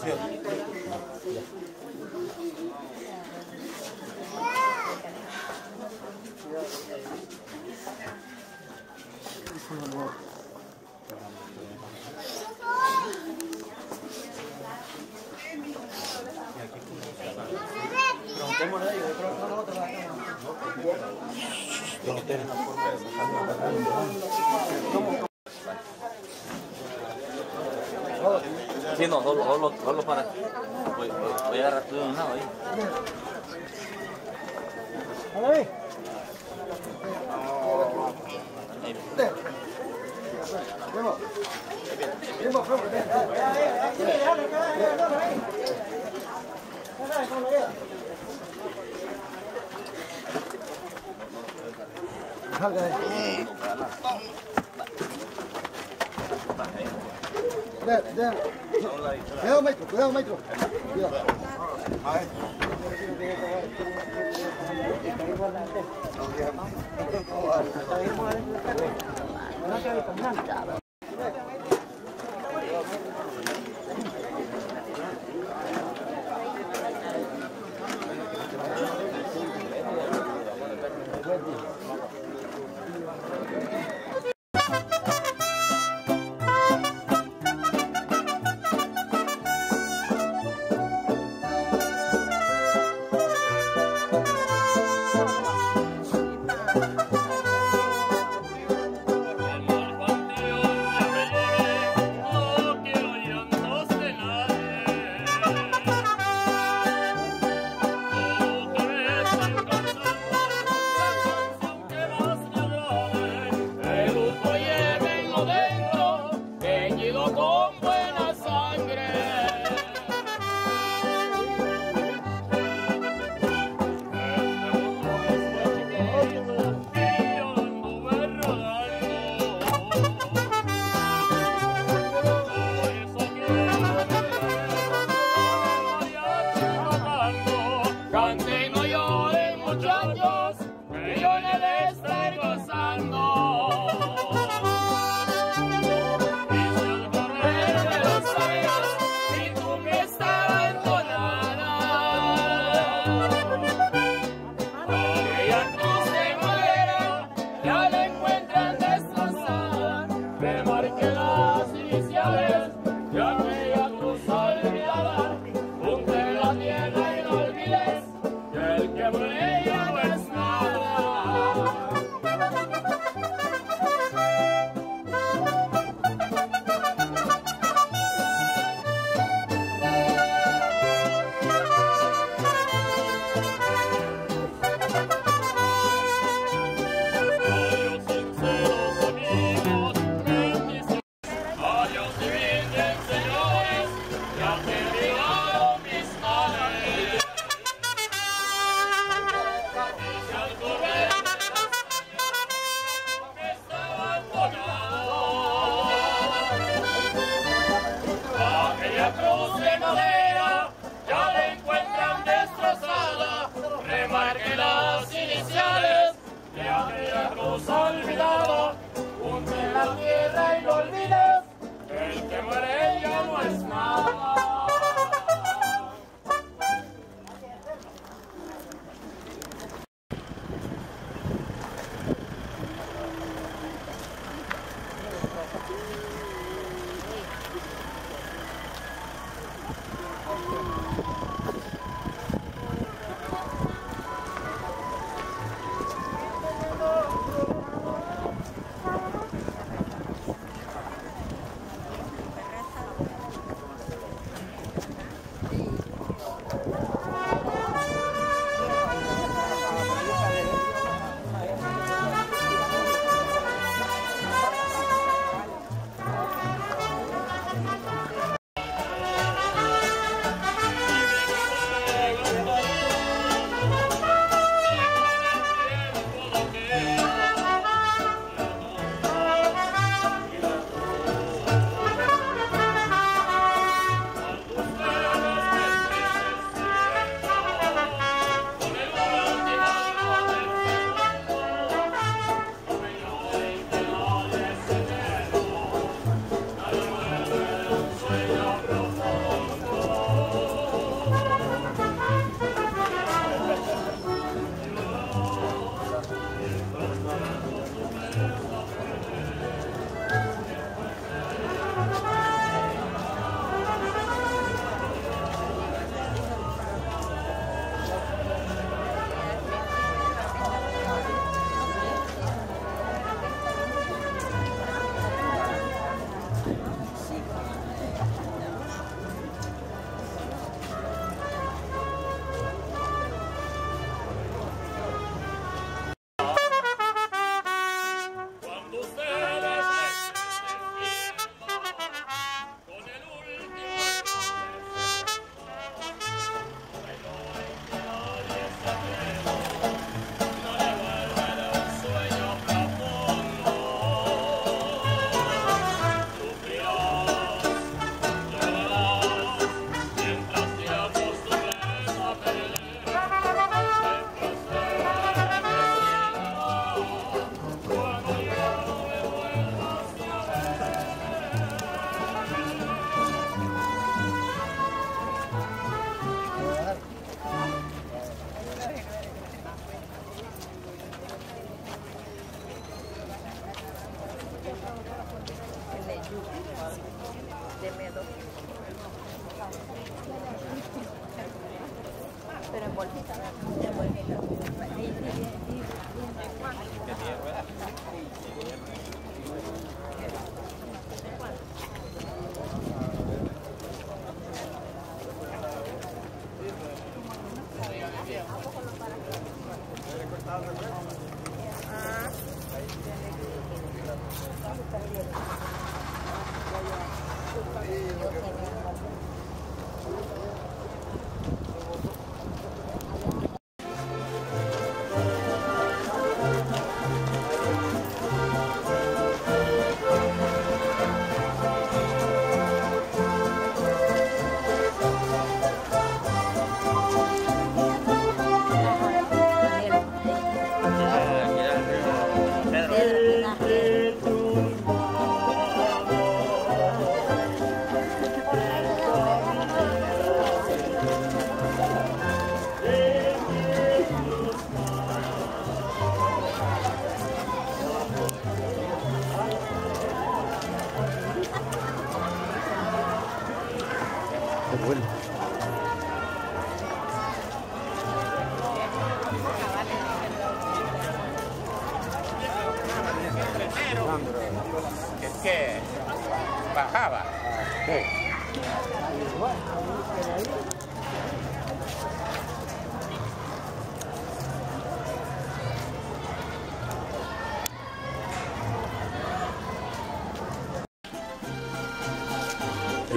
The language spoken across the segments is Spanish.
なるほど。Sí, no, solo, solo, para... Voy, voy, a agarrar todo de un lado ahí. That, that. Cuidado, maestro, cuidado, maestro. Cuidado. iniciales.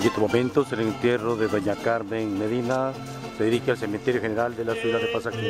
En estos momentos el entierro de doña Carmen Medina se dirige al cementerio general de la ciudad de Pasaquín.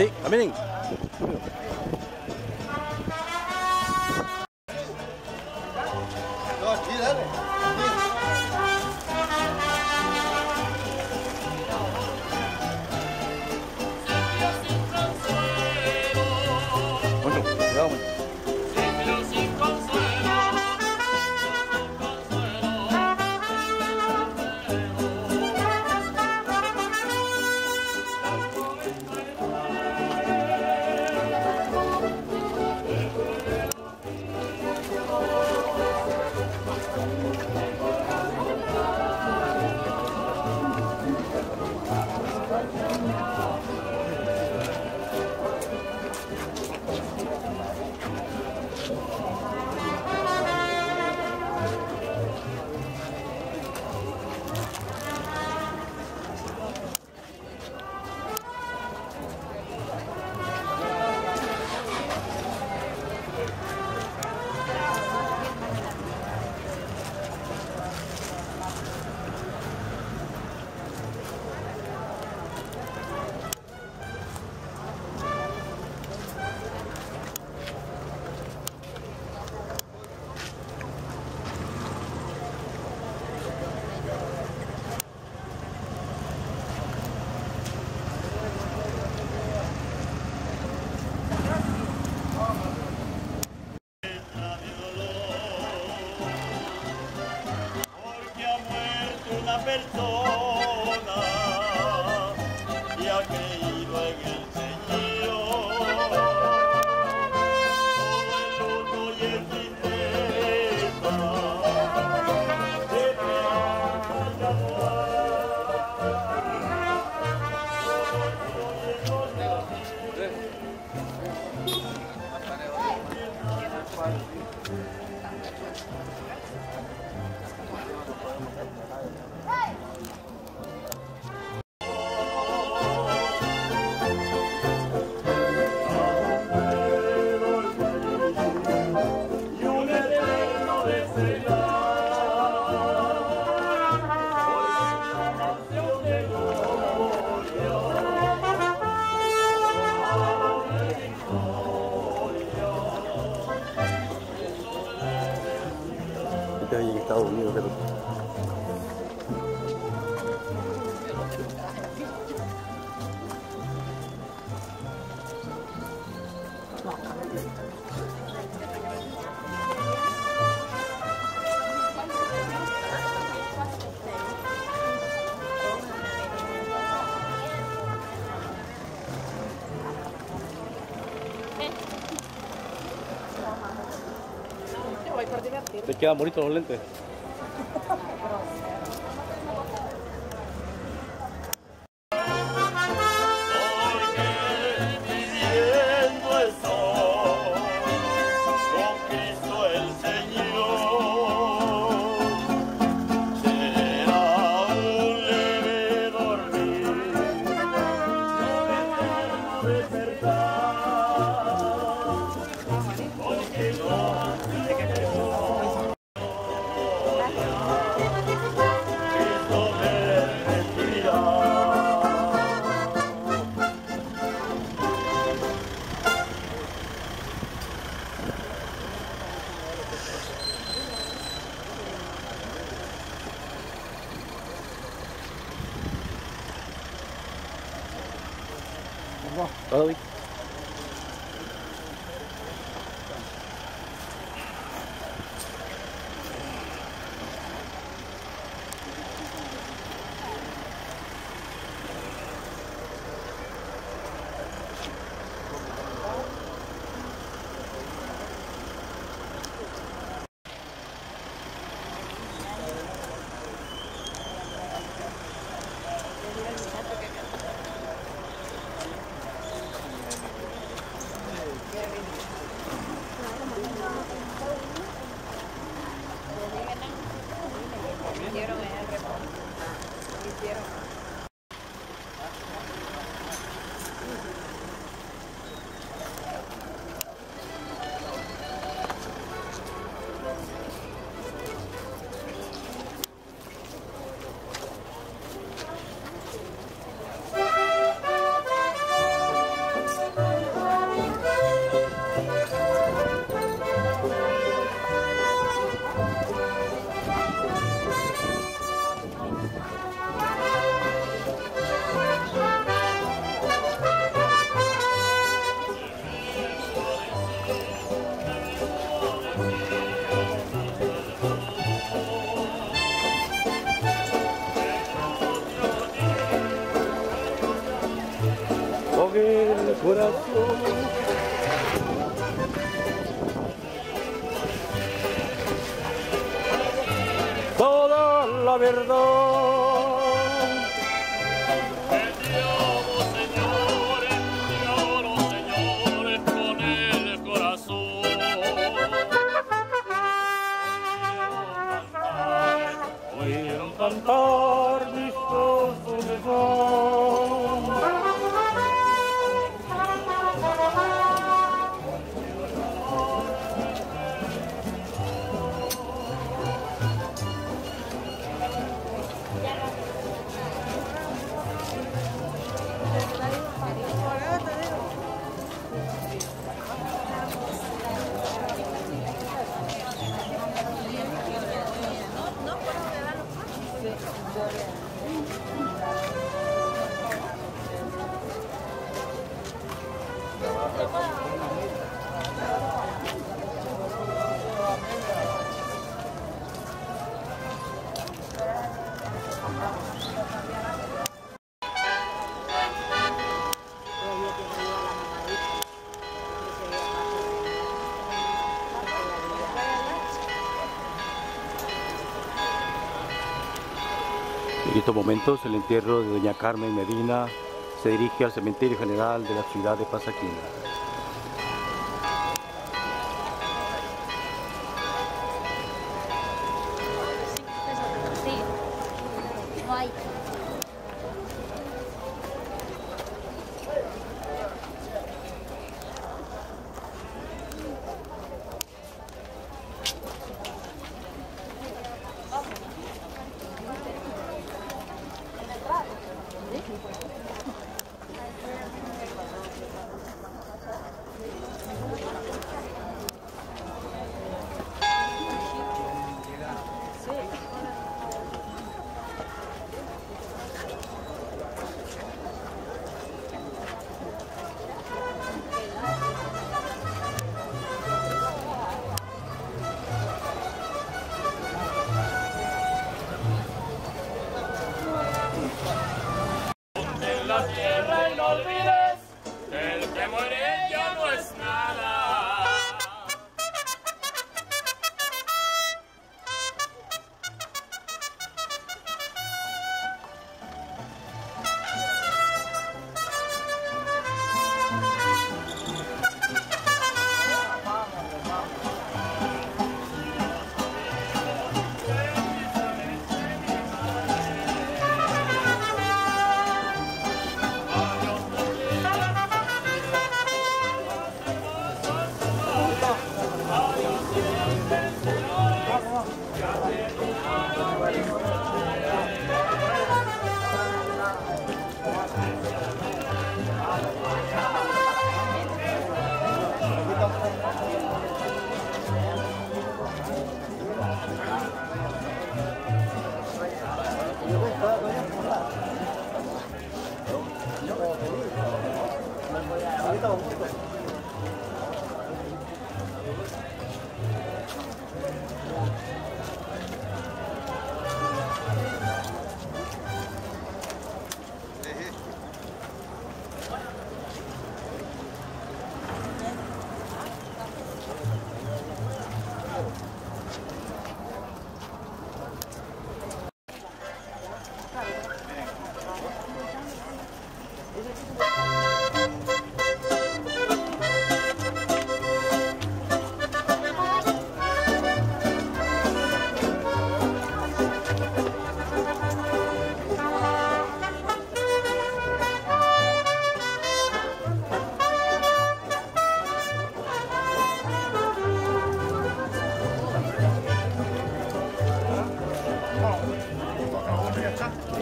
sim también. 可以到我们这个 quedan bonitos los lentes. Well, we estos momentos el entierro de doña Carmen Medina se dirige al cementerio general de la ciudad de Pasaquina.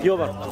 清原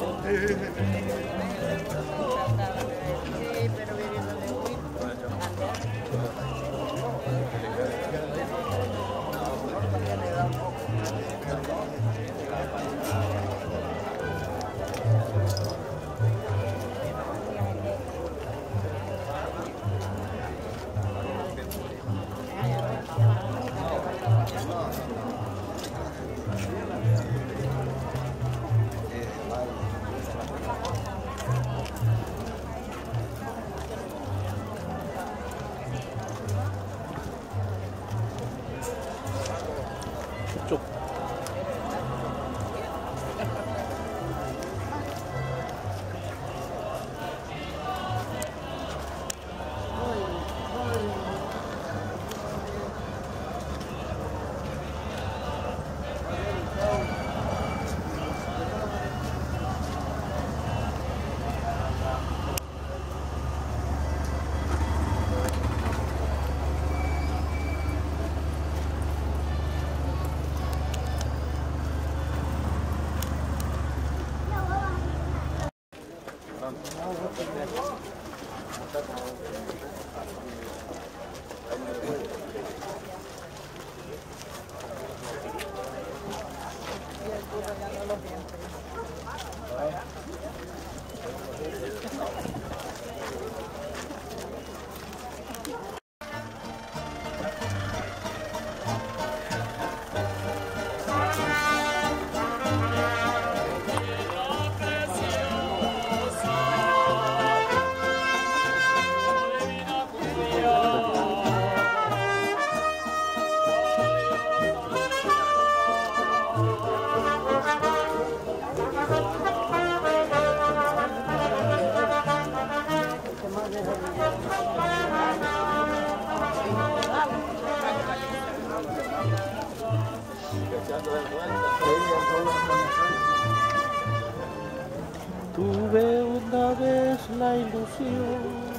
살리시오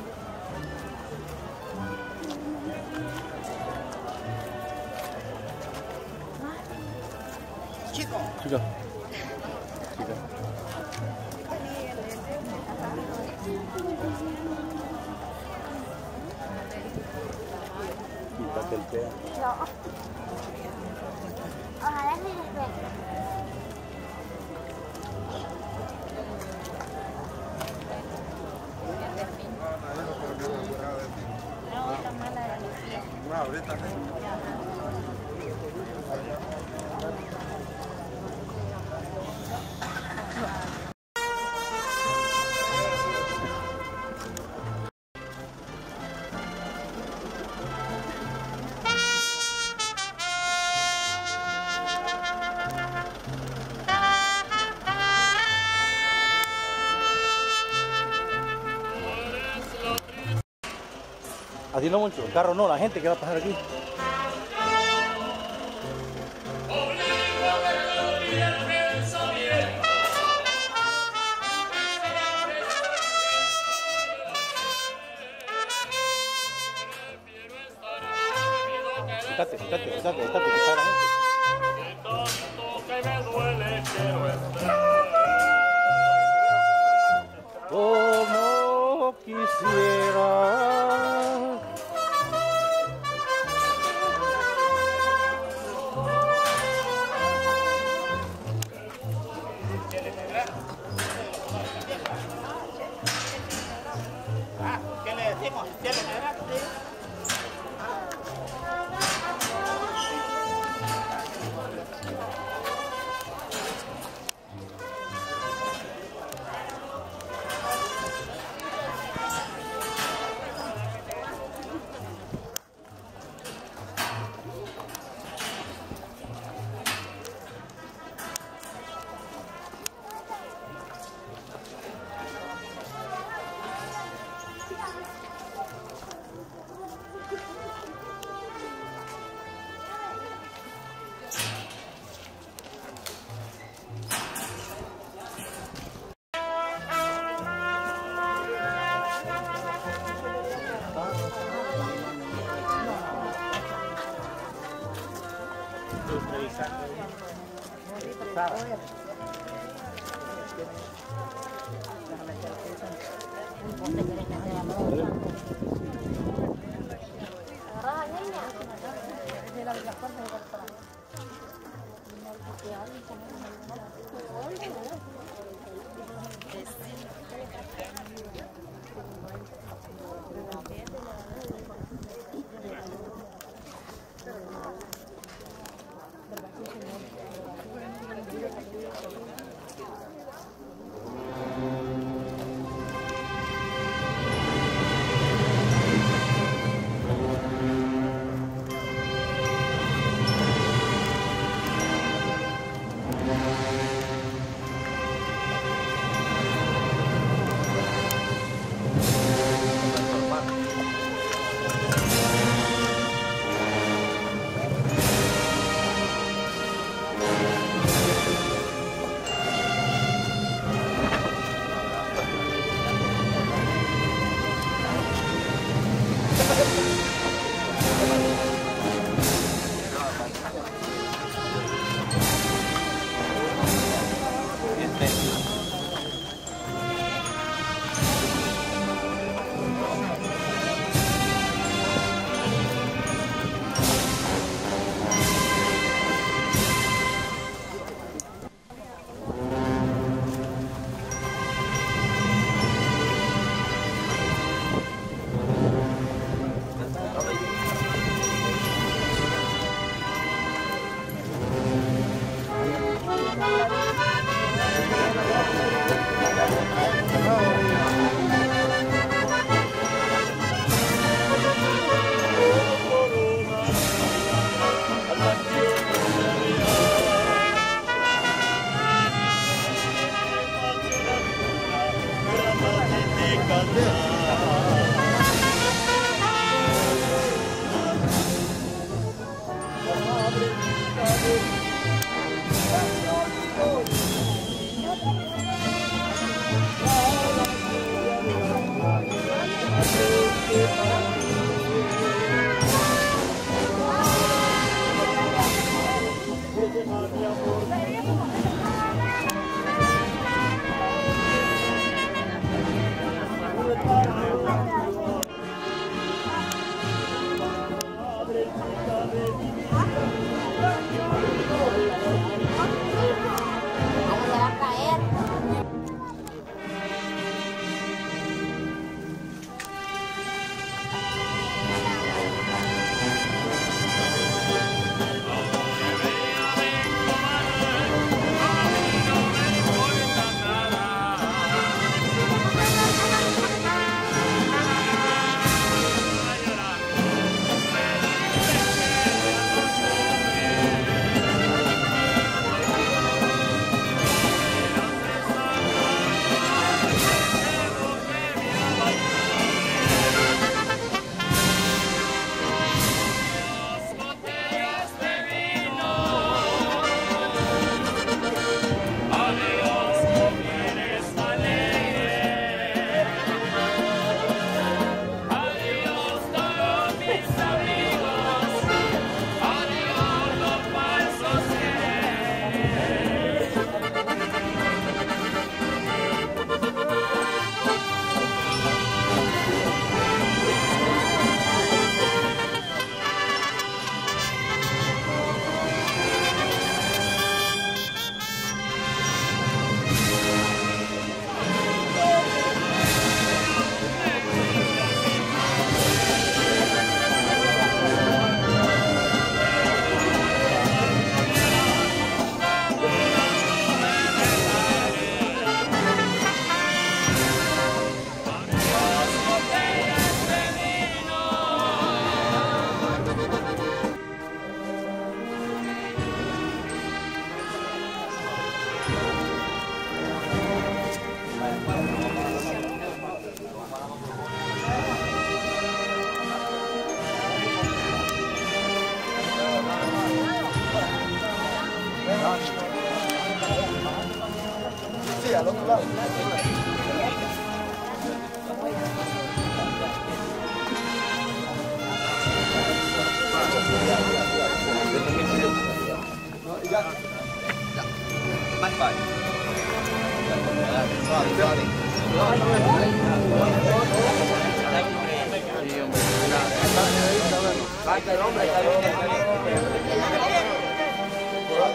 그죠? 그죠? 이따 될 때야. 我这咖啡 no mucho, el carro no, la gente que va a pasar aquí. Gracias.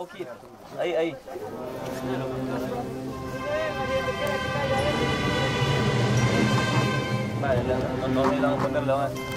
أكيد أي أي. لا لا لا لا لا